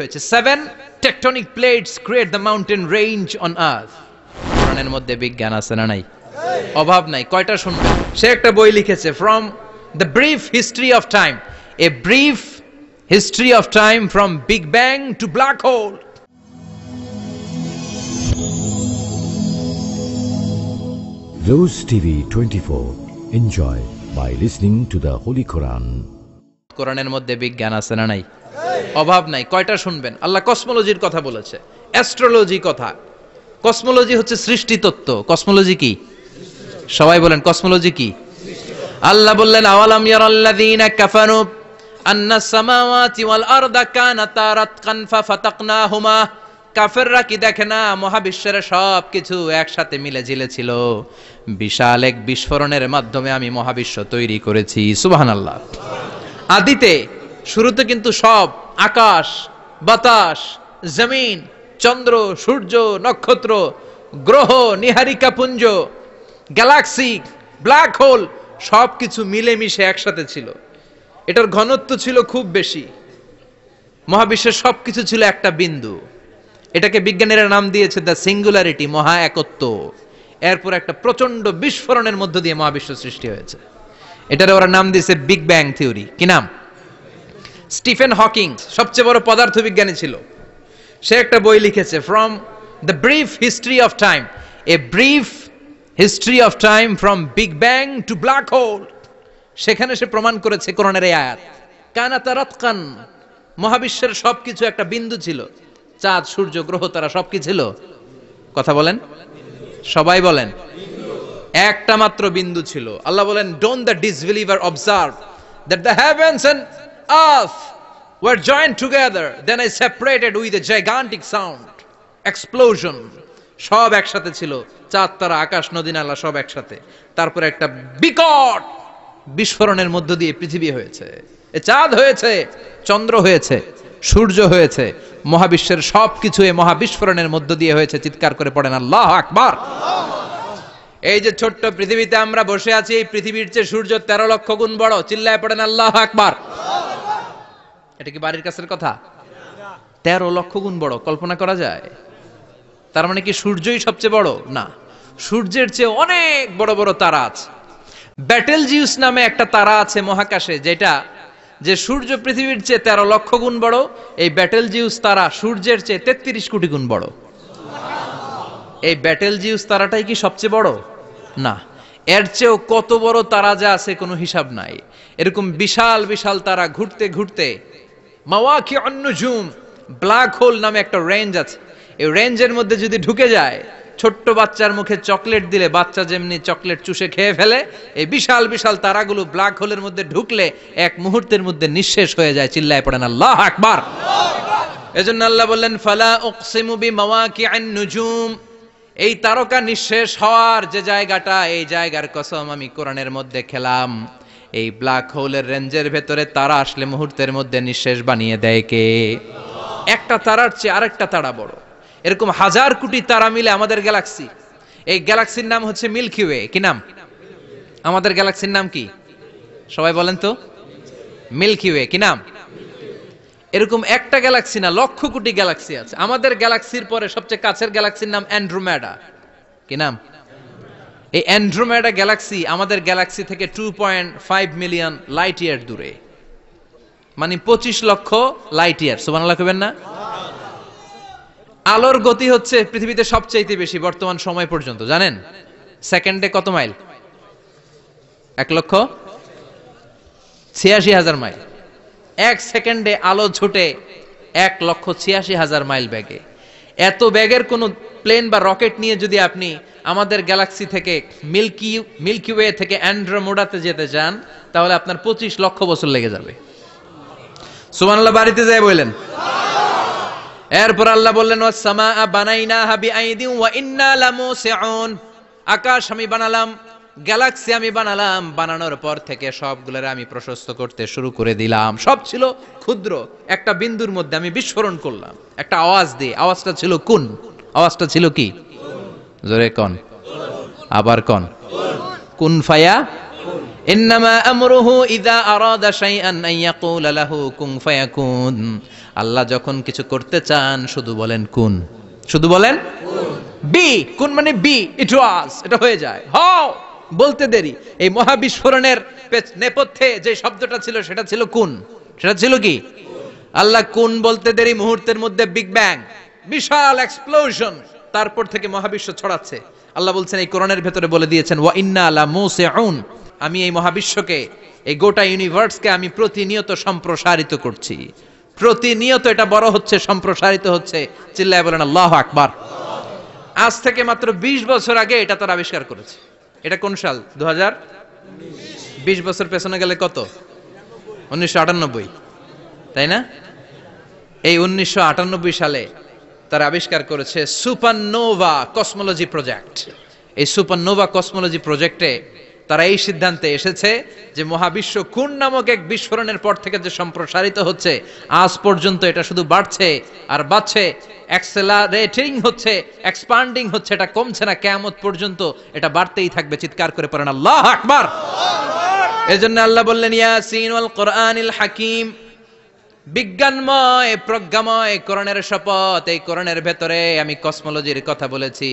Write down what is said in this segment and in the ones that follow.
হয়েছে। Seven tectonic plates create the mountain range on earth কোরআনের মধ্যে বিজ্ঞান আছে না নাই? অভাব নাই। কয়টা শুনবেন সে একটা বই লিখেছে from the brief history of time a brief history of time from big bang to black hole Rose TV 24. Enjoy by listening to the Holy Quran. কোরআনের মধ্যে বিজ্ঞান আছে না নাই? অভাব নাই, কয়টা শুনবেন? আল্লাহ কসমোলজির কথা বলেছে, অ্যাস্ট্রোলজি কথা। কসমোলজি হচ্ছে সৃষ্টি তত্ত্ব কসমোলজি কি? সবাই বলেন, কসমোলজি কি? আল্লাহ বললেন, আওয়ালাম ইয়ারাল্লাযীনা কাফারু আন্না সামাওয়াতি ওয়াল আরদা কানাতা রাতকান ফাফাতাকনাহুমা। কাফেররা কি দেখে না, মহাবিশ্বের সব কিছু একসাথে মিলে ঝিলে ছিল বিশাল এক বিস্ফোরণের মাধ্যমে আমি মহাবিশ্ব তৈরি করেছি, সুবহানাল্লাহ। আদিতে শুরুতে কিন্তু সব, আকাশ, বাতাস, জমিন, চন্দ্র, সূর্য, নক্ষত্র, গ্রহ, নিহারিকা, পুঞ্জ, গ্যালাক্সি, ব্ল্যাক হোল সব কিছু মিলেমিশে একসাথে ছিল। এটার ঘনত্ব ছিল খুব বেশি। মহাবিশ্বের সব কিছু ছিল একটা বিন্দু। এটাকে বিজ্ঞানীরা নাম দিয়েছে দ্য সিঙ্গুলারিটি, মহা একত্ব। এরপর একটা প্রচণ্ড বিস্ফোরণের মধ্য দিয়ে মহাবিশ্ব সৃষ্টি হয়েছে। এটার ওরা নাম দিয়েছে বিগ ব্যাং থিওরি। কি নাম? স্টিফেন হকিং সবচেয়ে বড় পদার্থবিজ্ঞানী ছিল। সে একটা বই লিখেছে from the brief history of time a brief history of time from big bang to black hole সেখানে সে প্রমাণ করেছে কোরআনের এই আয়াত। কানা তারাতকান মহাবিশ্বের সবকিছু একটা বিন্দু ছিল। চাঁদ, সূর্য, গ্রহ, তারা সব কি ছিল। কথা বলেন? সবাই বলেন। একটা মাত্র বিন্দু ছিল। আল্লাহ বলেন don't the disbeliever observe that the heavens and earth were joint together then I separated with a gigantic sound explosion সব একসাথে ছিল। চাঁদ, তারা, আকাশ, নদী, নালা, সব একসাথে। তারপরে একটা বিকট বিস্ফোরণের মধ্য দিয়ে পৃথিবী হয়েছে। এ চাঁদ হয়েছে, চন্দ্র হয়েছে, সূর্য হয়েছে, মহাবিশ্বের সব কিছু এই মহাবিস্ফোরণের মধ্য দিয়ে হয়েছে। চিৎকার করে পড়েন, আল্লাহ আকবার! এই যে ছোট্ট পৃথিবীতে আমরা বসে আছি, এই পৃথিবীর চেয়ে সূর্য তেরো লক্ষ গুণ বড়। চিল্লায় পড়েন, আল্লাহ আকবার! এটা কি বাড়ির কাছের কথা? তেরো লক্ষ গুণ বড়, কল্পনা করা যায়? তার মানে কি সূর্যই সবচেয়ে বড়? না। সূর্যের চেয়ে অনেক বড় বড় তারা আছে। ব্যাটেল জিউস নামে একটা তারা আছে মহাকাশে, যেটা যে সূর্য পৃথিবীর চেয়ে তেরো লক্ষ গুণ বড়, এই ব্যাটেল জিউস তারা সূর্যের চেয়ে তেত্রিশ কোটি গুণ বড়। এই ব্যাটেল জিউস তারাটাই কি সবচেয়ে বড়? না। এর চেয়েও কত বড় তারা যা আছে কোনো হিসাব নাই। এরকম বিশাল বিশাল তারা ঘুরতে ঘুরতে মাওয়াকি অন্নজুম ব্ল্যাক হোল নামে একটা রেঞ্জ আছে। এই রেঞ্জের মধ্যে যদি ঢুকে যায়, ছোট্ট বাচ্চার মুখে চকলেট দিলে বাচ্চা যেমনি চকলেট চুষে খেয়ে ফেলে, এই বিশাল বিশাল তারাগুলো ব্ল্যাক হোলের মধ্যে ঢুকলে এক মুহূর্তের মধ্যে নিঃশেষ হয়ে যায়, চিল্লায় পড়েন আল্লাহ আকবার। এজন্য আল্লাহ বললেন, ফালা উকসিমু বি মাওয়াকি নুজুম এই তারকা নিঃশেষ হওয়ার যে জায়গাটা, এই জায়গার কসম আমি কোরআনের মধ্যে খেলাম। এই ব্ল্যাক হোলের রেঞ্জের ভেতরে তারা আসলে মুহূর্তের মধ্যে নিঃশেষ বানিয়ে দেয় কে? একটা তারার চেয়ে আরেকটা তারা বড়। এরকম হাজার কোটি তারা মিলে আমাদের গ্যালাক্সি এই গ্যালাক্সির নাম হচ্ছে মিল্কি ওয়ে কি নাম? আমাদের গ্যালাক্সির নাম কি? সবাই বলেন তো। মিল্কি ওয়ে কি নাম? এরকম একটা গ্যালাক্সি না, লক্ষ কোটি গ্যালাক্সি আছে। আমাদের গ্যালাক্সির পরে সবচেয়ে কাছের গ্যালাক্সির নাম অ্যান্ড্রোমেডা কি নাম? এই অ্যান্ড্রোমেডা গ্যালাক্সি আমাদের গ্যালাক্সি থেকে two point five million light year দূরে। মানে পঁচিশ লক্ষ লাইট ইয়ার সুবান লাগবেন না? আলোর গতি হচ্ছে পৃথিবীতে সবচাইতে বেশি বর্তমান সময় পর্যন্ত, জানেন? সেকেন্ডে কত মাইল? এক লক্ষ? ছিয়াশি হাজার মাইল। এক সেকেন্ডে আলো ছুটে এক লক্ষ ছিয়াশি হাজার মাইল ব্যাগে এত ব্যাগের কোনো প্লেন বা রকেট নিয়ে যদি আপনি আমাদের গ্যালাক্সি থেকে মিল্কি মিল্কি ওয়ে থেকে অ্যান্ড্রোমোডাতে যেতে চান, তাহলে আপনার পঁচিশ লক্ষ বছর লেগে যাবে। সুমানাল্লাহ বাড়িতে যায় বললেন এরপর আল্লাহ বললেন ও সামা বানাইনা হাবি আইদিন ওয়া ইন্না লামুসিউন। আকাশ আমি বানালাম গ্যালাক্সি আমি বানালাম, বানানোর পর থেকে সবগুলোর আমি প্রশস্ত করতে শুরু করে দিলাম। সব ছিল ক্ষুদ্র। একটা বিন্দুর মধ্যে আমি বিস্ফোরণ করলাম। একটা আওয়াজ দিয়ে, আওয়াজটা ছিল কোন। আওয়াজটা ছিল কি? জোরে কন। আবার কন। কুন ফায়া? ইন্নামা আমরুহু ইযা আরাদা শাইআন আন ইয়াকুলা লাহু কুন আল্লাহ যখন কিছু করতে চান, শুধু বলেন কুন। শুধু বলেন বি। কোন মানে বি ইট ওয়াজ এটা হয়ে যায়। হাও, বলতে দেরি। এই মহাবিস্ফোরণের নেপথ্যে যে শব্দটা ছিল, সেটা ছিল কোন। সেটা ছিল কি? আল্লাহ কোন বলতে দেরি মুহূর্তের মধ্যে বিগ ব্যাং। বিশাল এক্সপ্লোশন তারপর থেকে মহাবিশ্ব ছড়াচ্ছে। আল্লাহ বলছেন, এই কোরআনের ভেতরে বলে দিয়েছেন, ওয়া ইন্না আলা মুসিউন আমি এই মহাবিশ্বকে, এই গোটা ইউনিভার্সকে আমি প্রতিনিয়ত সম্প্রসারিত করছি। প্রতিনিয়ত এটা বড় হচ্ছে, সম্প্রসারিত হচ্ছে। চিল্লায় বলেন, আল্লাহ আকবার আজ থেকে মাত্র ২০ বছর আগে এটা তারা আবিষ্কার করেছে। এটা কোন সাল? দু হাজার বিশ বছর পেছনে গেলে কত? উনিশশো আটানব্বই। তাই না? এই উনিশশো আটানব্বই সালে তারা আবিষ্কার করেছে সুপারনোভা কসমোলজি প্রজেক্ট। এই সুপারনোভা কসমোলজি প্রজেক্টে তারা এই সিদ্ধান্তে এসেছে যে মহাবিশ্ব কোন নামক এক বিস্ফোরণের পর থেকে যে সম্প্রসারিত হচ্ছে, আজ পর্যন্ত এটা শুধু বাড়ছে আর বাড়ছে অ্যাক্সেলারেটিং হচ্ছে এক্সপান্ডিং হচ্ছে, এটা কমছে না কেমত পর্যন্ত এটা বাড়তেই থাকবে, চিৎকার করে পড়েন, আল্লাহ আকবার। এজন্য আল্লাহ বললেন, ইয়াসিন ওয়াল কোরআনিল হাকিম বিজ্ঞানময়, প্রজ্ঞাময় করণের শপথ। এই করণের ভেতরে আমি কসমোলজির কথা বলেছি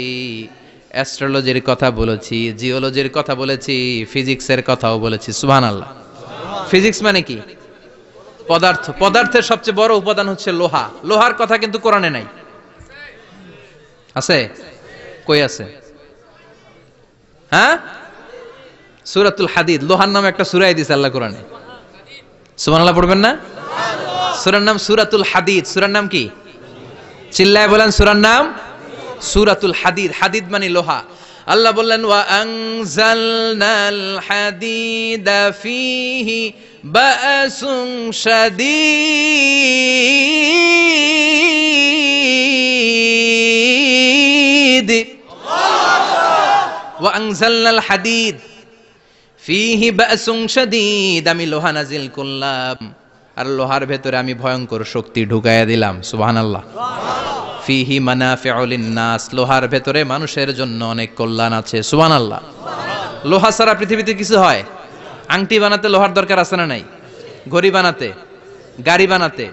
অ্যাস্ট্রোলজির কথা বলেছি জিওলজির কথা বলেছি ফিজিক্সের কথাও বলেছি। সুবহান আল্লাহ ফিজিক্স মানে কি? পদার্থ। পদার্থের সবচেয়ে বড় উপাদান হচ্ছে লোহা। লোহার কথা কিন্তু কোরআনে নাই। আছে? কই আছে? হ্যাঁ? সুরাতুল হাদিদ। লোহার নামে একটা সুরাই দিছে আল্লাহ কোরআনে। সুবহানাল্লাহ পড়বেন না? সুরার নাম সুরাতুল হাদিদ। সুরার নাম কি? চিল্লায় বলেন সুরার নাম সুরাতুল হাদিদ। হাদিদ মানে লোহা। আল্লাহ বললেন, ওয়া আনজালনাল হাদিদা ফীহি বাসুন শাদীদ। ওয়া হাদিদ ফিহি বাসুন শাদীদ। আমি লোহা নাজিল করলাম। আর লোহার ভেতরে আমি ভয়ঙ্কর শক্তি ঢুকাইয়া দিলাম সুবহানাল্লাহ। ফিহি মানাফিউল নাস লোহার ভেতরে মানুষের জন্য অনেক কল্যাণ আছে সুবহানাল্লাহ। লোহা ছাড়া পৃথিবীতে কিছু হয়? আংটি বানাতে লোহার দরকার আছে না নাই? ঘড়ি বানাতে গাড়ি বানাতে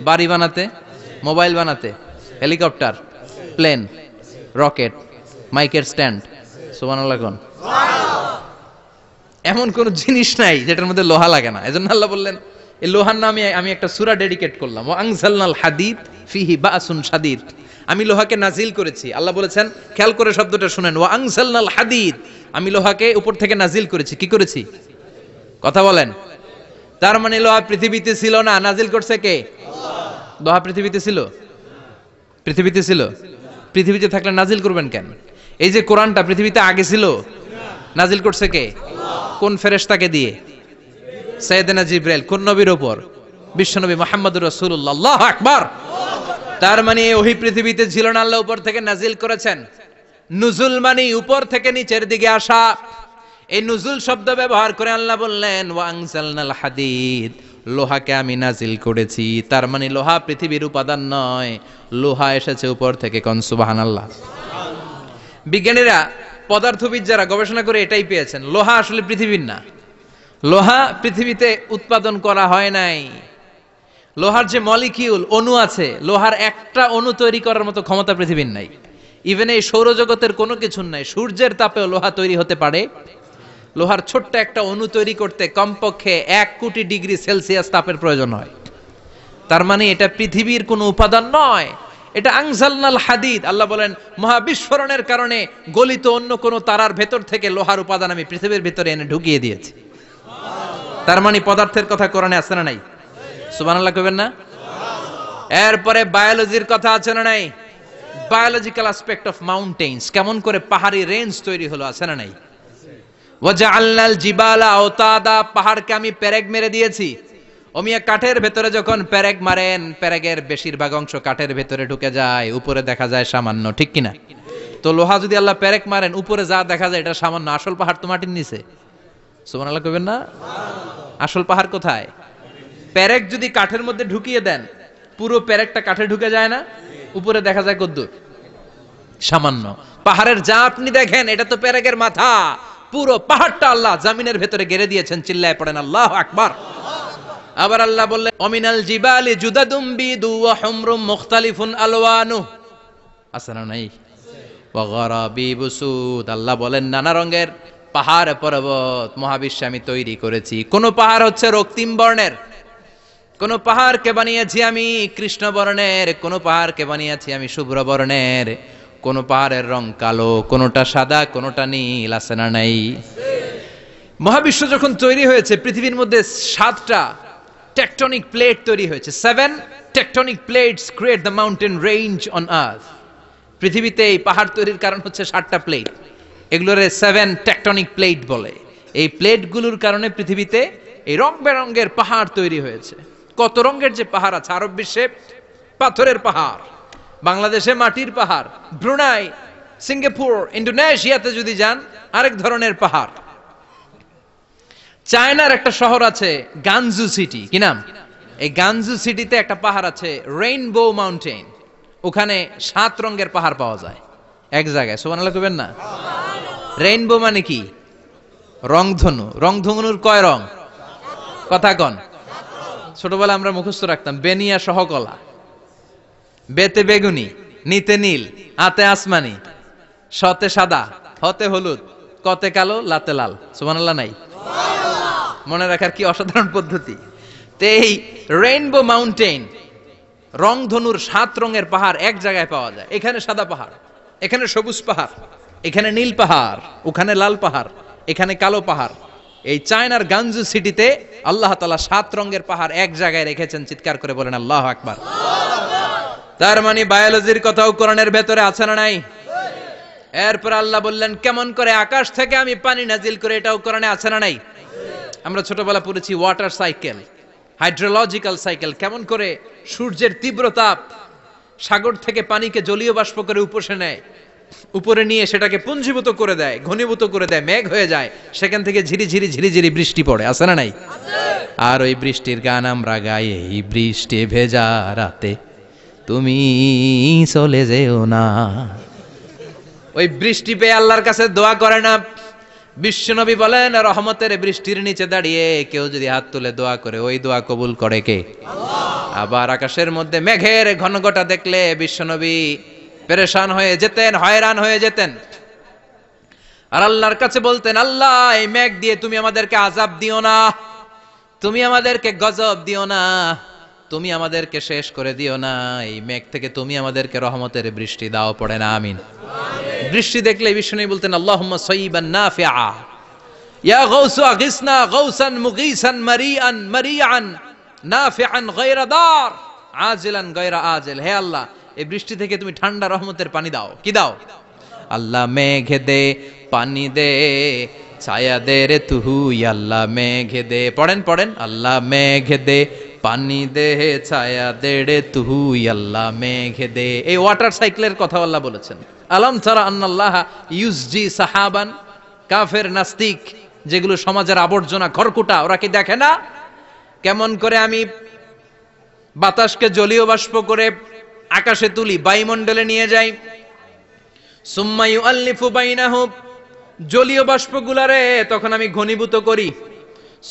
বাড়ি বানাতে মোবাইল বানাতে হেলিকপ্টার প্লেন রকেট মাইকের স্ট্যান্ড সুবহানাল্লাহ কোন? এমন কোন জিনিস নাই যেটার মধ্যে লোহা লাগে না। এজন্য আল্লাহ বললেন এই লোহার নামে আমি একটা সূরা ডেডিকেট করলাম। ও আনজালনাল হাদিদ ফিহি বাসুন শাদীদ। আমি লোহাকে নাজিল করেছি। আল্লাহ বলেছেন, খেয়াল করে শব্দটা শুনেন। ও আনজালনাল হাদিদ। আমি লোহাকে উপর থেকে নাজিল করেছি। কি করেছি? কথা বলেন। তার মানে লোহা পৃথিবীতে ছিল না। নাজিল করছে কে? লোহা পৃথিবীতে ছিল? পৃথিবীতে ছিল। পৃথিবীতে থাকলে নাজিল করবেন কেন? এই যে কোরআনটা পৃথিবীতে আগে ছিল, নাজিল করছে কে? কোন ফেরেশতাকে দিয়ে? সৈয়দনা জিব্রাইল, কোন নবীর উপর বিশ্বনবী মোহাম্মদুর রাসূলুল্লাহ, আল্লাহু আকবার। তার মানে ওহি পৃথিবীতে ছিল আল্লাহ উপর থেকে নাজিল করেছেন। নুজুল মানে উপর থেকে নিচের দিকে আসা। এই নুজুল শব্দ ব্যবহার করে আল্লাহ বললেন ওয়াংসালনাল হাদিদ, লোহাকে আমি নাজিল করেছি। তার মানে লোহা পৃথিবীর উপাদান নয়। লোহা এসেছে উপর থেকে কনসুবাহান আল্লাহ বিজ্ঞানীরা পদার্থবিদ যারা গবেষণা করে এটাই পেয়েছেন। লোহা আসলে পৃথিবীর না। লোহা পৃথিবীতে উৎপাদন করা হয় নাই। লোহার যে মলিকিউল অণু আছে, লোহার একটা অণু তৈরি করার মতো ক্ষমতা পৃথিবীর নাই। ইভেন এই সৌরজগতের কোনো কিছু নাই, সূর্যের তাপেও লোহা তৈরি হতে পারে। লোহার ছোট্ট একটা অণু তৈরি করতে কমপক্ষে এক কোটি ডিগ্রি সেলসিয়াস তাপের প্রয়োজন হয়। তার মানে এটা পৃথিবীর কোনো উপাদান নয়। এটা আংজালনাল হাদিদ। আল্লাহ বলেন, মহাবিস্ফোরণের কারণে গলিত অন্য কোনো তারার ভেতর থেকে লোহার উপাদান আমি পৃথিবীর ভেতরে এনে ঢুকিয়ে দিয়েছি। তার মানে পদার্থের কথা কোরআনে আছে না নাই? সুবহানাল্লাহ কইবেন না? এরপরে বায়োলজির কথা আছে না নাই? বায়োলজিক্যাল অফ মাউন্টেন্স কেমন করে পাহাড়ি রেঞ্জ তৈরি হলো আছে না নাই? মেরে দিয়েছি। কাঠের ভেতরে যখন মারেন বেশিরভাগ অংশ কাঠের ভেতরে ঢুকে যায়, উপরে দেখা যায় সামান্য, ঠিক তো লোহা যদি আল্লাহ পেরেক মারেন, উপরে যা দেখা যায়, এটা সামান্য। আসল পাহাড় তো মাটির নিচে। সুবহানাল্লাহ কইবেন না? আসল পাহাড় কোথায়? পেরেক যদি কাঠের মধ্যে ঢুকিয়ে দেন, পুরো পেরেকটা কাঠে ঢুকে যায় না? উপরে দেখা যায় কদ্দুর। সামান্য। পাহাড়ের যা আপনি দেখেন, এটা তো পেরেকের মাথা। পুরো পাহাড়টা আল্লাহ জামিনের ভেতরে গেড়ে দিয়েছেন, চিল্লায় পড়েন, আল্লাহ আকবার। আবার আল্লাহ বললেন, অমিনাল জিবালি জুদাদুম বিদু ওয়া হুমরুম মুখতালিফুন আলওয়ানু আছে না নাই? বুসুদ আল্লাহ বলেন, নানা রঙের পাহাড় পর্বত মহাবিশ্বে আমি তৈরি করেছি। কোন পাহাড় হচ্ছে রক্তিম বর্ণের। কোন পাহাড়কে বানিয়েছি আমি কৃষ্ণ বর্ণের। কোন পাহাড়কে বানিয়েছি আমি শুভ্র বর্ণের। কোন পাহাড়ের রং কালো, কোনটা সাদা, কোনটা নীল, আছে না নাই? মহাবিশ্ব যখন তৈরি হয়েছে, পৃথিবীর মধ্যে সাতটা টেকটনিক প্লেট তৈরি হয়েছে। Seven tectonic plates create the mountain range on earth পৃথিবীতে এই পাহাড় তৈরির কারণ হচ্ছে সাতটা প্লেট এগুলোর সেভেন টেকটনিক প্লেট বলে। এই প্লেটগুলোর কারণে পৃথিবীতে এই রং বেরঙ্গের পাহাড় তৈরি হয়েছে। কত রঙের যে পাহাড় আছে, আরব বিশ্বে পাথরের পাহাড়, বাংলাদেশে মাটির পাহাড়, ব্রুনাই, সিঙ্গাপুর ইন্ডোনেশিয়াতে যদি যান, আরেক ধরনের পাহাড়। চায়নার একটা শহর আছে গানজু সিটি, কি নাম? এই গানজু সিটিতে একটা পাহাড় আছে রেইনবো মাউন্টেন ওখানে সাত রঙের পাহাড় পাওয়া যায়। এক জায়গায় সোমানাল্লাহ কবেন না? রেইনবো মানে কি? রংধনু। রংধনুর কয় রং? কথা কন। ছোটবেলা আমরা মুখস্থ রাখতাম, বেনিয়া সহকলা। বেতে বেগুনি, নিতে নীল আতে আসমানি, সতে সাদা, হতে হলুদ, কতে কালো, লাতে লাল। সুবহানাল্লাহ নাই? মনে রাখার কি অসাধারণ পদ্ধতি? তো এই রেইনবো মাউন্টেন রংধনুর সাত রঙের পাহাড় এক জায়গায় পাওয়া যায়। এখানে সাদা পাহাড়। এখানে সবুজ পাহাড়, এখানে নীল পাহাড়, ওখানে লাল পাহাড়, এখানে কালো পাহাড়। এই চায়নার গাঞ্জু সিটিতে আল্লাহ তালা সাত রঙের পাহাড় এক জায়গায় রেখেছেন, চিৎকার করে বলেন, আল্লাহ আকবার। তার মানে বায়োলজির কথাও কোরআনের ভেতরে আছে না নাই? এরপর আল্লাহ বললেন, কেমন করে আকাশ থেকে আমি পানি নাজিল করে এটাও কোরআনে আছে না নাই? আমরা ছোটবেলা পড়েছি ওয়াটার সাইকেল হাইড্রোলজিক্যাল সাইকেল কেমন করে সূর্যের তীব্র তাপ সাগর থেকে পানিকে জলীয় বাষ্প করে উপসে নেয়। উপরে নিয়ে সেটাকে পুঞ্জীভূত করে দেয়, ঘনীভূত করে দেয়, মেঘ হয়ে যায়। সেখান থেকে ঝিরি ঝিরি ঝিরি ঝিরি বৃষ্টি পড়ে, আছে না নাই? আর ওই বৃষ্টির গান আমরা গাই, এই বৃষ্টি ভেজা রাতে। তুমি চলে যেও না। ওই বৃষ্টি পেয়ে আল্লাহর কাছে দোয়া করে না। বিশ্বনবী বলেন, রহমতের বৃষ্টির নিচে দাঁড়িয়ে কেউ যদি হাত তুলে দোয়া করে, ওই দোয়া কবুল করে কে? আবার আকাশের মধ্যে মেঘের ঘনঘটা দেখলে বিশ্বনবী পেরেশান হয়ে যেতেন, হয়রান হয়ে যেতেন। আর আল্লাহর কাছে বলতেন, আল্লাহ, এই মেঘ দিয়ে তুমি আমাদেরকে আজাব দিও না, তুমি আমাদেরকে গজব দিও না, তুমি আমাদেরকে শেষ করে দিও না। এই মেঘ থেকে তুমি আমাদেরকে রহমতের বৃষ্টি দাও, পড়ে না, আমিন। বৃষ্টি দেখলে বিষ্ণু বলতেন, আল্লাহুম্মা সাইয়িবান নাফিআ, ইয়া গাউসু আগিসনা গাউসান মুগীসান মারিআন মারিআন নাফিআন গায়রা দার, আজিলান গায়রা আজিল। হে আল্লাহ, এই বৃষ্টি থেকে তুমি ঠান্ডা রহমতের পানি দাও। কি দাও? আল্লাহ মেঘে দে, পানি দে, ছায়া দে রে তুহু আল্লাহ মেঘে দে। পড়েন পড়েন। আল্লাহ মেঘে দে, পানি দে, ছায়া দে রে তুহু আল্লাহ মেঘে দে। এই ওয়াটার সাইকেলের কথা আল্লাহ বলেছেন। আলম ছাড়া আন্নাল্লাহ ইউসজি সাহাবান, কাফের নাস্তিক, যেগুলো সমাজের আবর্জনা খড়কুটা ওরা কি দেখে না? কেমন করে আমি বাতাসকে জলীয় বাষ্প করে আকাশে তুলি, বায়ুমণ্ডলে নিয়ে যাই। সুম্মায়ু আল্লিফু বাইনাহু, জলীয় বাষ্পগুলারে তখন আমি ঘনীভূত করি।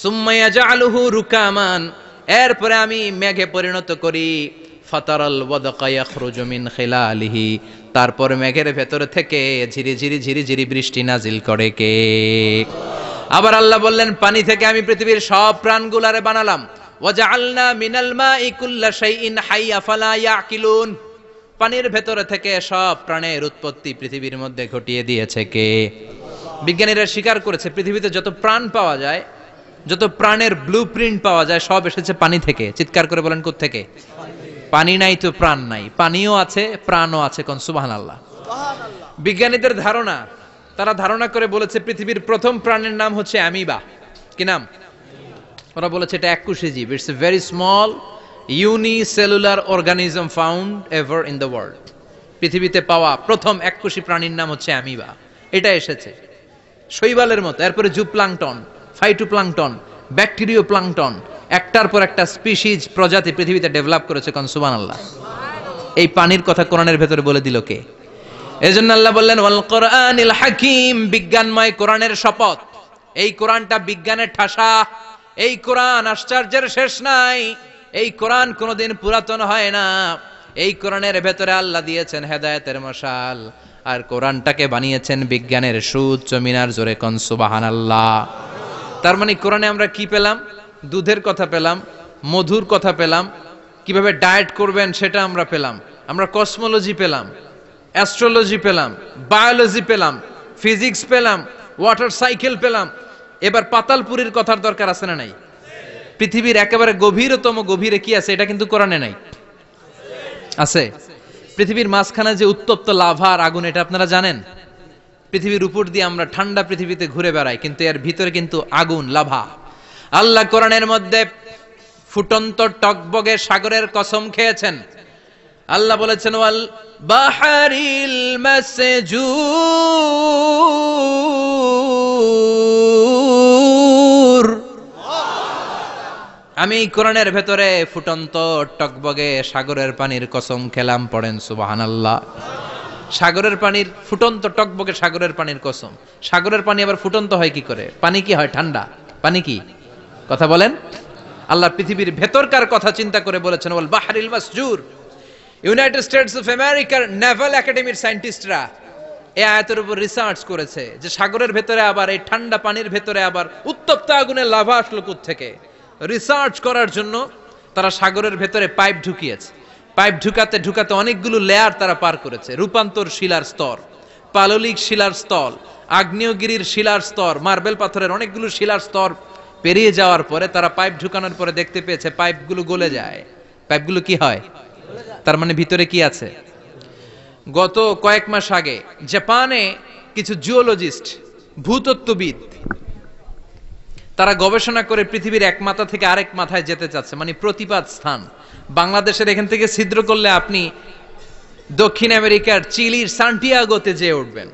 সুম্মাইয়া জাআলুহু রুকামান, এরপরে আমি মেঘে পরিণত করি। ফাতারাল ওয়াদাকা ইয়াখরুজু মিন খিলালিহি, তারপর মেঘের ভেতরে থেকে ঝিরি ঝিরি ঝিরি ঝিরি বৃষ্টি নাজিল করে কে? আবার আল্লাহ বললেন, পানি থেকে আমি পৃথিবীর সব প্রাণগুলারে বানালাম। ওয়াজআলনা মিনাল মাই কুল্লা শাইইন হাইয়া ইয়াকিলুন। পানির ভেতরে থেকে সব প্রাণের উৎপত্তি পৃথিবীর মধ্যে ঘটিয়ে দিয়েছে কে? বিজ্ঞানীরা স্বীকার করেছে, পৃথিবীতে যত প্রাণ পাওয়া যায়, যত প্রাণের ব্লু পাওয়া যায়, সব এসেছে পানি থেকে। চিৎকার করে বলেন থেকে পানি নাই তো প্রাণ নাই। পানিও আছে, প্রাণও আছে কোন সুবাহান আল্লাহ বিজ্ঞানীদের ধারণা তারা ধারণা করে বলেছে পৃথিবীর প্রথম প্রাণের নাম হচ্ছে অ্যামিবা। কি নাম? ওরা বলেছে এটা এককুশে জীব। It's a very small unicellular organism found ever in the world পৃথিবীতে পাওয়া প্রথম এককুশি প্রাণীর নাম হচ্ছে অ্যামিবা। এটা এসেছে। শৈবালের মতো। এরপরে জুপ্লাংটন, ফাইটোপ্লাংটন ব্যাকটেরিও প্লাংটন একটার পর একটা স্পিসিজ প্রজাতি পৃথিবীতে ডেভেলপ করেছে কনসুবান আল্লাহ এই পানির কথা কোরআনের ভেতরে বলে দিল কে? এজন্য আল্লাহ বললেন, ওয়াল কোরআনিল হাকিম, বিজ্ঞানময় কোরআনের শপথ। এই কোরআনটা বিজ্ঞানের ঠাসা। এই কোরআন আশ্চর্যের শেষ নাই। এই কোরআন কোনোদিন পুরাতন হয় না। এই কোরআনের ভেতরে আল্লাহ দিয়েছেন হেদায়েতের মশাল। আর কোরআনটাকে বানিয়েছেন বিজ্ঞানের সুউচ্চ মিনার জোরে কনসুবাহান আল্লাহ তার মানে কোরআনে আমরা কি পেলাম? দুধের কথা পেলাম, মধুর কথা পেলাম। কীভাবে ডায়েট করবেন সেটা আমরা পেলাম। আমরা কসমোলজি পেলাম। অ্যাস্ট্রোলজি পেলাম বায়োলজি পেলাম ফিজিক্স পেলাম ওয়াটার সাইকেল পেলাম। এবার পাতালপুরীর কথার দরকার আছে না নাই? পৃথিবীর একেবারে গভীরতম গভীরে কি আছে এটা কিন্তু কোরআনে নাই। আছে? পৃথিবীর মাঝখানে যে উত্তপ্ত লাভা আর আগুন, এটা আপনারা জানেন? পৃথিবীর উপর দিয়ে আমরা ঠান্ডা পৃথিবীতে ঘুরে বেড়াই, কিন্তু এর ভিতরে কিন্তু আগুন, লাভা। আল্লাহ কোরআনের মধ্যে ফুটন্ত টকবগে সাগরের কসম খেয়েছেন। আল্লাহ বলেছেন, ওয়াল বাহারিল মাসজুর। আমি কোরআনের ভেতরে ফুটন্ত টকবগে সাগরের পানির কসম খেলাম, পড়েন সুবাহান আল্লাহ সাগরের পানির ফুটন্ত টকবগে সাগরের পানির কসম। সাগরের পানি আবার ফুটন্ত হয় কি করে? পানি কি হয়? ঠান্ডা। পানি কি? কথা বলেন? আল্লাহ পৃথিবীর ভেতরকার কথা চিন্তা করে বলেছেন বল বাহারিল মাসজুর। ইউনাইটেড স্টেটস অফ আমেরিকার নেভাল একাডেমির সায়েন্টিস্টরা এই আয়াতের উপর রিসার্চ করেছে যে সাগরের ভেতরে আবার, এই ঠান্ডা পানির ভেতরে আবার উত্তপ্ত আগুনের লাভা আসলো থেকে রিসার্চ করার জন্য তারা সাগরের ভেতরে পাইপ ঢুকিয়েছে। পাইপ ঢুকাতে ঢুকাতে অনেকগুলো লেয়ার তারা পার করেছে। রূপান্তর শিলার স্তর, পাললিক শিলার স্তর, আগ্নেয়গিরির শিলার স্তর, মার্বেল পাথরের অনেকগুলো শিলার স্তর পেরিয়ে যাওয়ার পরে তারা পাইপ ঢুকানোর পরে দেখতে পেয়েছে পাইপগুলো গলে যায়। পাইপগুলো কি হয়? তার মানে ভিতরে কি আছে? গত কয়েক মাস আগে জাপানে কিছু জিওলজিস্ট, ভূতত্ত্ববিদ, তারা গবেষণা করে পৃথিবীর এক মাথা থেকে আরেক মাথায় যেতে চাচ্ছে মানে প্রতিপাদ স্থান। বাংলাদেশের এখান থেকে ছিদ্র করলে আপনি দক্ষিণ আমেরিকার চিলির সান্টিয়াগোতে যেয়ে উঠবেন।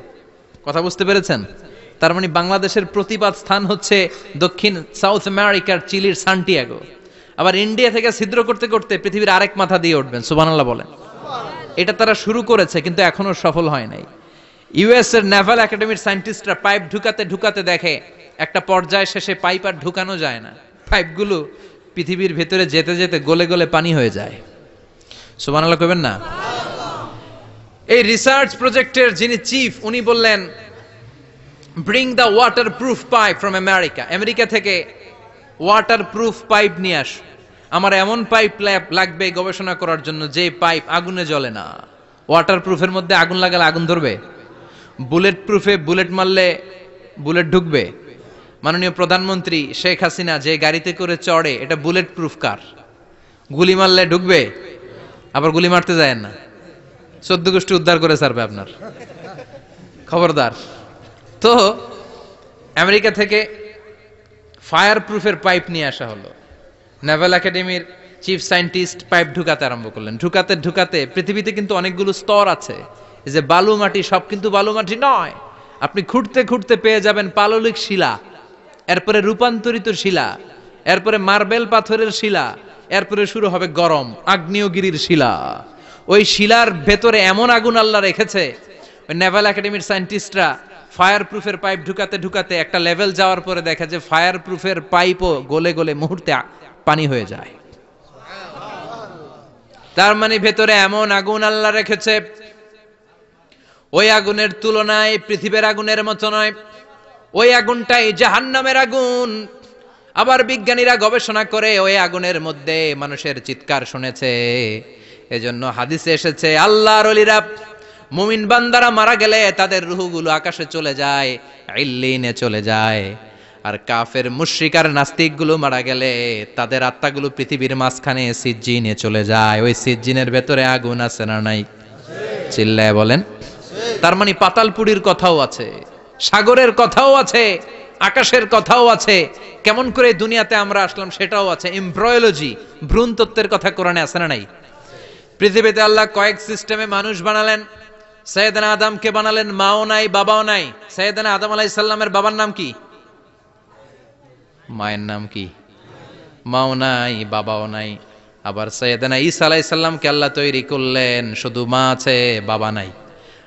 কথা বুঝতে পেরেছেন? তার মানে বাংলাদেশের প্রতিপাদ স্থান হচ্ছে দক্ষিণ সাউথ আমেরিকার চিলির সান্টিয়াগো। আবার ইন্ডিয়া থেকে ছিদ্র করতে করতে পৃথিবীর আরেক মাথা দিয়ে উঠবেন, সুবহানাল্লাহ বলেন। এটা তারা শুরু করেছে, কিন্তু এখনও সফল হয় নাই। ইউএস এর নেভাল একাডেমির সায়েন্টিস্টরা পাইপ ঢুকাতে ঢুকাতে দেখে, একটা পর্যায় শেষে পাইপ আর ঢুকানো যায় না। পাইপগুলো পৃথিবীর ভেতরে যেতে যেতে গলে গলে পানি হয়ে যায়। সুবহানাল্লাহ কইবেন না? এই রিসার্চ প্রজেক্টের যিনি চিফ উনি বললেন bring the waterproof pipe from America America থেকে ওয়াটার প্রুফ পাইপ নিয়ে আস। আমার এমন পাইপ লাগবে গবেষণা করার জন্য যে পাইপ আগুনে জ্বলে না। ওয়াটার প্রুফের মধ্যে আগুন লাগালে আগুন ধরবে। বুলেট প্রুফে বুলেট মারলে বুলেট ঢুকবে। মাননীয় প্রধানমন্ত্রী শেখ হাসিনা যে গাড়িতে করে চড়ে, এটা বুলেট প্রুফ কার গুলি মারলে ঢুকবে, আবার গুলি মারতে যায় না। চোদ্দ গোষ্ঠী উদ্ধার করে সারবে আপনার। খবরদার। তো, আমেরিকা থেকে ফায়ার প্রুফের পাইপ নিয়ে আসা হলো। নেভাল একাডেমির চিফ সায়েন্টিস্ট পাইপ ঢুকাতে আরম্ভ করলেন। ঢুকাতে ঢুকাতে পৃথিবীতে কিন্তু অনেকগুলো স্তর আছে। যে বালু মাটি, সব কিন্তু বালু মাটি নয়। আপনি খুঁড়তে খুঁড়তে পেয়ে যাবেন পাললিক শিলা, এরপরে রূপান্তরিত শিলা, এরপরে মার্বেল পাথরের শিলা, এরপরে শুরু হবে গরম, আগ্নেয়গিরির শিলা। ওই শিলার ভেতরে এমন আগুন আল্লাহ রেখেছে। নেভাল একাডেমির সায়েন্টিস্টরা ফায়ার প্রুফের পাইপ ঢুকাতে ঢুকাতে একটা লেভেল যাওয়ার পরে দেখা যে ফায়ার প্রুফের পাইপও গলে গলে মুহূর্তে পানি হয়ে যায়। তার মানে ভেতরে এমন আগুন আল্লাহ রেখেছে, ওই আগুনের তুলনায় পৃথিবীর আগুনের মতো নয়। ওই আগুনটাই জাহান্নামের আগুন। আবার বিজ্ঞানীরা গবেষণা করে ওই আগুনের মধ্যে মানুষের চিৎকার শুনেছে। এজন্য হাদিসে এসেছে, আল্লাহর অলিরা মুমিন বান্দারা মারা গেলে তাদের রুহুগুলো আকাশে চলে যায়, ইল্লিনে চলে যায়। আর কাফের মুশ্রিকার নাস্তিকগুলো মারা গেলে তাদের আত্মাগুলো পৃথিবীর মাঝখানে সিজ্জিনে চলে যায়। ওই সিজ্জিনের ভেতরে আগুন আছে না নাই? চিল্লায় বলেন। তার মানে পাতালপুরীর কথাও আছে, সাগরের কথাও আছে, আকাশের কথাও আছে। কেমন করে দুনিয়াতে আমরা আসলাম সেটাও আছে। এমব্রয়োলজি ভ্রূণ তত্ত্বের কথা কোরআনে আছে না নাই? পৃথিবীতে আল্লাহ কয়েক সিস্টেমে মানুষ বানালেন সৈয়দানা আদমকে বানালেন মাও নাই, বাবাও নাই। সৈয়দানা আদম আলাই সাল্লামের বাবার নাম কি? মায়ের নাম কি? মাও নাই, বাবাও নাই। আবার সৈয়দানা ঈসা আলাই সাল্লামকে আল্লাহ তৈরি করলেন, শুধু মা আছে, বাবা নাই।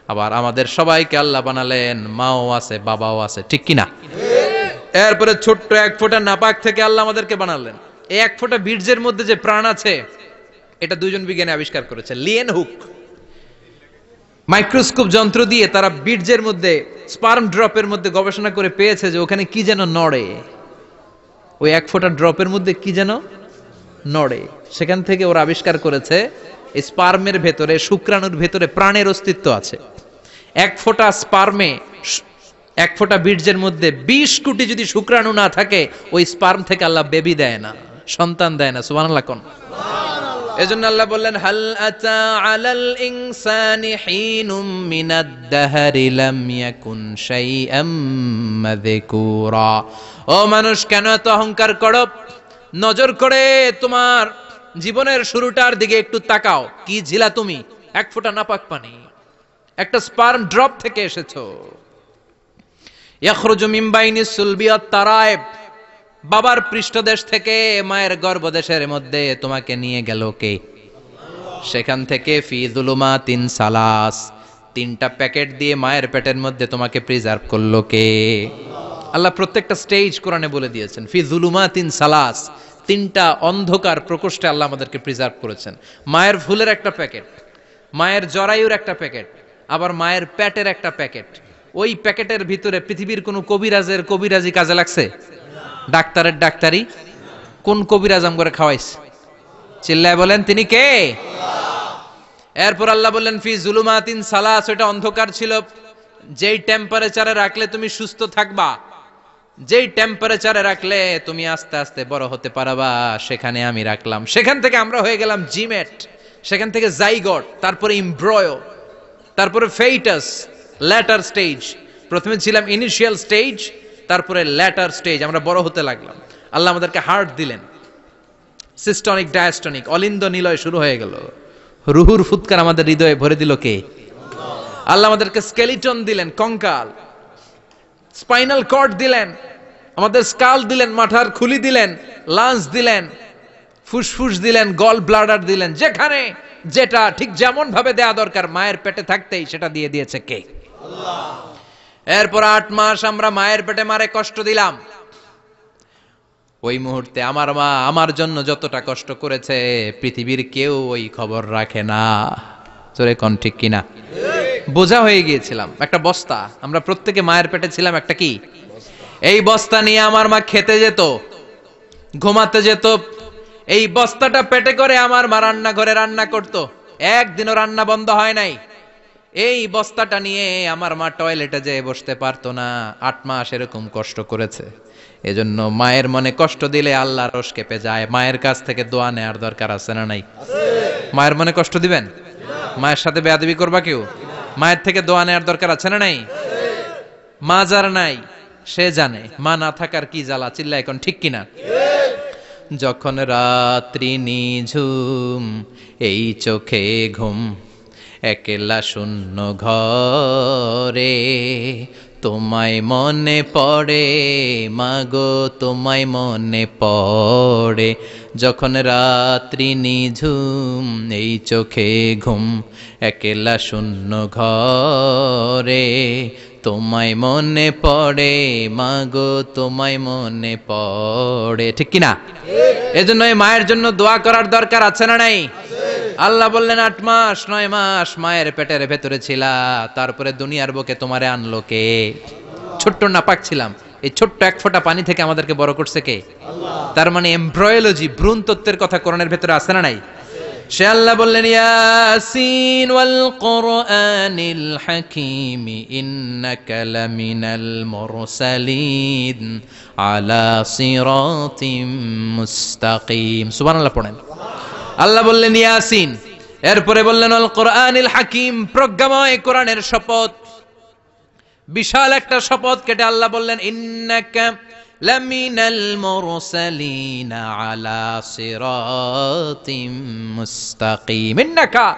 আবার আমাদের সবাইকে আল্লাহ বানালেন, মাও আছে, বাবাও আছে, ঠিক কিনা এরপরে ছোট্ট এক ফোঁটা নাপাক থেকে আল্লাহ আমাদেরকে বানালেন। এক ফোঁটা বীর্যের মধ্যে যে প্রাণ আছে, এটা দুজন বিজ্ঞানী আবিষ্কার করেছে। Leyen hook. মাইক্রোস্কোপ যন্ত্র দিয়ে তারা বীর্যের মধ্যে, স্পার্ম ড্রপের মধ্যে গবেষণা করে পেয়েছে যে ওখানে কি যেন নড়ে। ওই এক ফোঁটা ড্রপের মধ্যে কি যেন নড়ে। সেখান থেকে ওরা আবিষ্কার করেছে স্পার্মের ভেতরে, শুক্রাণুর ভেতরে প্রাণের অস্তিত্ব আছে। এক ফোঁটা স্পার্মে, এক ফোঁটা বীর্যের মধ্যে বিশ কোটি যদি শুক্রাণু না থাকে, ওই স্পার্ম থেকে আল্লাহ বেবি দেয় না, সন্তান দেয় না, সুবহানাল্লাহ কোন। এজন্য আল্লাহ বললেন, হাল আতা আলাল ইনসানি হিনুম মিনাদ দাহরি লাম ইয়াকুন শাইআম মাযকুরা। ও মানুষ, কেন এত অহংকার করো? নজর করে তোমার জীবনের শুরুটার দিকে একটু তাকাও। কি ঝিলা তুমি? এক ফোঁটা নাপাক পানি। একটা স্পার্ম ড্রপ থেকে এসেছ। ইয়াখরুজু মিন বাইনি সুলবিয়াত তারায়েব বাবার পৃষ্ঠদেশ থেকে মায়ের গর্ভদেশের মধ্যে তোমাকে নিয়ে গেল কে? সেখান থেকে ফি দুলুমা তিন সালাস। তিনটা প্যাকেট দিয়ে মায়ের পেটের মধ্যে তোমাকে প্রিজার্ভ করল কে? আল্লাহ প্রত্যেকটা স্টেজ কোরআনে বলে দিয়েছেন, ফি জুলুমা তিন সালাস। তিনটা অন্ধকার প্রকোষ্ঠে আল্লাহ আমাদেরকে প্রিজার্ভ করেছেন। মায়ের ফুলের একটা প্যাকেট, মায়ের জরায়ুর একটা প্যাকেট, আবার মায়ের প্যাটের একটা প্যাকেট। ওই প্যাকেটের ভিতরে পৃথিবীর কোনো কবিরাজের কবিরাজি কাজে লাগছে? ডাক্তারের ডাক্তারি কোন কবিরাজ আম করে খাওয়াইছে? চিল্লায় বলেন, তিনি কে? এরপর আল্লাহ বললেন, ফি জুলুমাতিন সালাস ওটা অন্ধকার ছিল। যেই টেম্পারেচারে রাখলে তুমি সুস্থ থাকবা, যেই টেম্পারেচারে রাখলে তুমি আস্তে আস্তে বড় হতে পারবা, সেখানে আমি রাখলাম। সেখান থেকে আমরা হয়ে গেলাম জিমেট, সেখান থেকে জাইগট, তারপরে ইমব্রয়, তারপরে ফেইটাস, ল্যাটার স্টেজ। প্রথমে ছিলাম ইনিশিয়াল স্টেজ তারপরে ল্যাটার স্টেজ আমরা বড় হতে লাগলাম। আল্লাহ আমাদেরকে হার্ট দিলেন। সিস্টনিক ডায়াস্টনিক অলিন্দ নিলয় শুরু হয়ে গেল। রুহুর ফুৎকার আমাদের হৃদয়ে ভরে দিল কে? আল্লাহ আমাদেরকে স্কেলিটন দিলেন, কঙ্কাল। স্পাইনাল কর্ড দিলেন। আমাদের স্কাল দিলেন, মাথার খুলি দিলেন লাঞ্চ দিলেন, ফুসফুস দিলেন গল ব্লাডার দিলেন, যেখানে যেটা ঠিক যেমন ভাবে দেয়া দরকার, মায়ের পেটে থাকতেই সেটা দিয়ে দিয়েছে কে? এরপর আট মাস আমরা মায়ের পেটে মারে কষ্ট দিলাম। ওই মুহূর্তে আমার মা আমার জন্য যতটা কষ্ট করেছে, পৃথিবীর কেউ ওই খবর রাখে না। জোরে কন ঠিক কিনা? বোঝা হয়ে গিয়েছিলাম। একটা বস্তা। আমরা প্রত্যেকে মায়ের পেটে ছিলাম, একটা কি? এই বস্তা নিয়ে আমার মা খেতে যেত, ঘুমাতে যেত। এই বস্তাটা পেটে করে আমার মা রান্না ঘরে রান্না করত। একদিনও রান্না বন্ধ হয় নাই। এই বস্তাটা নিয়ে আমার মা টয়লেটে যেয়ে বসতে পারতো না। আট মাস এরকম কষ্ট করেছে। এজন্য মায়ের মনে কষ্ট দিলে আল্লাহ রস কেঁপে যায়। মায়ের কাছ থেকে দোয়া নেওয়ার দরকার আছে না নাই? মায়ের মনে কষ্ট দিবেন? মায়ের সাথে বেয়াদবি করবা কেউ? মায়ের থেকে দোয়া নেওয়ার দরকার আছে না নাই? মা যার নাই, সে জানে। মা না থাকার কি জ্বালা? চিল্লা এখন ঠিক কিনা? যখন রাত্রি নিঝুম, এই চোখে ঘুম একলা শূন্য ঘরে তোমায় মনে পড়ে মাগো তোমায় মনে পড়ে। যখন রাত্রি নিঝুম এই চোখে ঘুম একলা শূন্য ঘরে তোমায় মনে পড়ে মাগো তোমায় মনে পড়ে। ঠিক কিনা? এজন্য এই মায়ের জন্য দোয়া করার দরকার আছে না নাই? আল্লাহ বললেন, আট মাস, নয় মাস মায়ের পেটের ভেতরে ছিলা, তারপরে দুনিয়ার বুকে তোমারে আনলো কে? ছোট্ট নাপাক ছিলাম। এই ছোট্ট এক ফোঁটা পানি থেকে আমাদেরকে বড় করছে কে? তার মানে এমব্রয়োলজি ভ্রূণ তত্ত্বের কথা কোরআনের ভেতরে আছে না নাই? সে আল্লাহ বললেন, ইয়াসিন ওয়াল কোরআনিল হাকিম, ইন্নাকা লামিনাল মুরসালিন আলা সিরাতিম মুস্তাকিম। সুবহানাল্লাহ, পড়েন। আল্লাহ বললেন, ইয়াসিন। এরপরে বললেন, আল কোরআনিল হাকিম, প্রজ্ঞাময় কোরআনের শপথ। বিশাল একটা শপথ কেটে আল্লাহ বললেন, ইন্নাকা লামিনাল মুরসালিন আলা সিরাতিম মুস্তাকিম। ইন্নাকা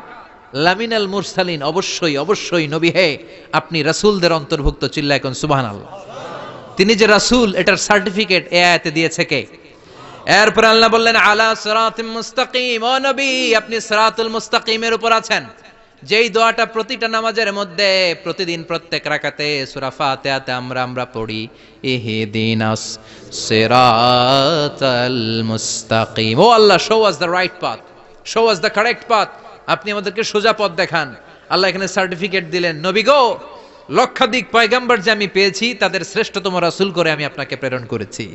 লামিনাল মুরসালিন, অবশ্যই অবশ্যই নবী হে, আপনি রাসূলদের অন্তর্ভুক্ত চিল্লা এখন সুবহানাল্লাহ। তিনি যে রাসূল, এটার সার্টিফিকেট এ আয়াতে দিয়েছে কে? এরপর আল্লাহ বললেন, আলা সিরাতিম মুস্তাকিম। ও নবী, আপনি সরাতুল মুস্তাকিমের উপর আছেন। যেই দোয়াটা প্রতিটা নামাজের মধ্যে, প্রতিদিন প্রত্যেক রাকাতে, সূরা ফাতিহাতে আমরা আমরা পড়ি, ইহদিনাস সিরাতাল মুস্তাকিম। ও Allah show us the right path show us the correct path আপনি আমাদেরকে সোজা পথ দেখান। আল্লাহ এখানে সার্টিফিকেট দিলেন, নবী গো, লক্ষাধিক পয়গাম্বর যে আমি পেয়েছি, তাদের শ্রেষ্ঠতম রাসূল করে আমি আপনাকে প্রেরণ করেছি।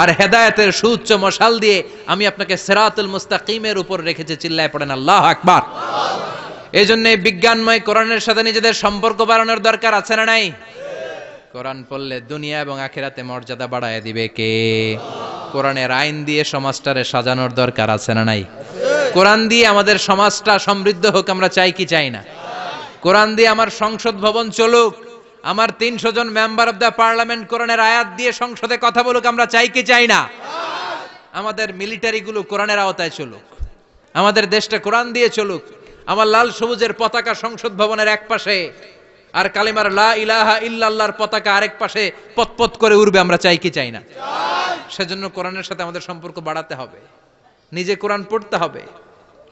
আর হেদায়েতের সুউচ্চ মশাল দিয়ে আমি আপনাকে সেরাতুল মুস্তাকিমের উপর রেখেছি, চিল্লায় পড়েন, আল্লাহ আকবার। এই জন্য বিজ্ঞানময় কোরআনের সাথে নিজেদের সম্পর্ক বাড়ানোর দরকার আছে না নাই? কোরআন পড়লে দুনিয়া এবং আখেরাতে মর্যাদা বাড়ায় দিবে কে? কোরআনের আইন দিয়ে সমাজটারে সাজানোর দরকার আছে না নাই? কোরআন দিয়ে আমাদের সমাজটা সমৃদ্ধ হোক, আমরা চাই কি চাই না? কোরআন দিয়ে আমার সংসদ ভবন চলুক আমার তিনশো জন মেম্বার অব দ্য পার্লামেন্ট কোরআনের আয়াত দিয়ে সংসদে কথা বলুক, আমরা চাই কি চাই না? আমাদের মিলিটারি গুলো কোরআনের আওতায় চলুক। আমাদের দেশটা কোরআন দিয়ে চলুক। আমার লাল সবুজের পতাকা সংসদ ভবনের এক পাশে আর কালিমার লা ইলাহা ইল্লাল্লাহর পতাকা আরেক পাশে পতপত করে উড়বে, আমরা চাই কি চাই না? সেজন্য কোরআনের সাথে আমাদের সম্পর্ক বাড়াতে হবে। নিজে কোরআন পড়তে হবে,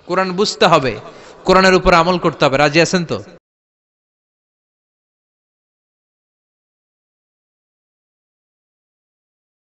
কোরআন বুঝতে হবে, কোরআনের উপর আমল করতে হবে। রাজি আছেন তো?